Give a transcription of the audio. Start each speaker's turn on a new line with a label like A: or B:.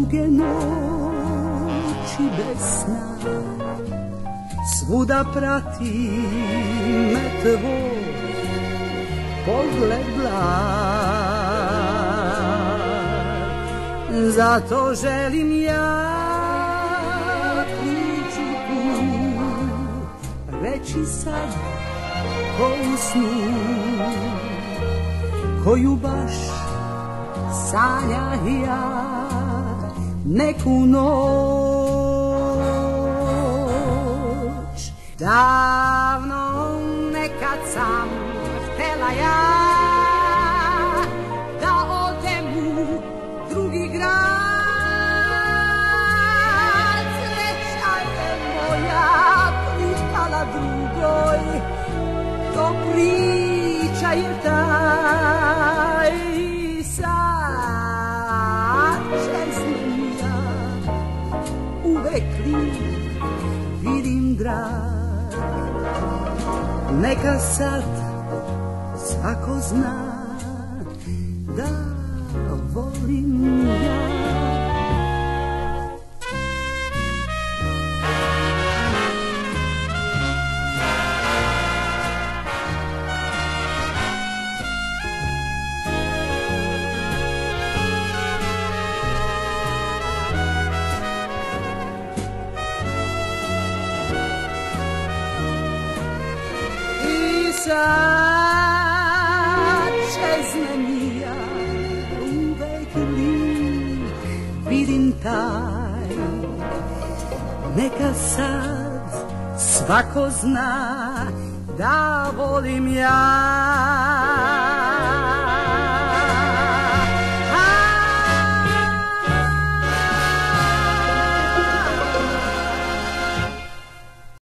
A: duge noći bez sna. Svuda prati me tvoj pogled blag Zato želim ja prići tu Reći sad ko u snu Koju baš sanjah ja neku noć Davno nekad sam htela ja. Da odem u drugi grad Sreća je moja pripala drugoj To priča je taj uvek li vidim drag Neka sad svako zna da volim sad čeznem ja. Uvek lik vidim taj. Neka sad svako zna da volim ja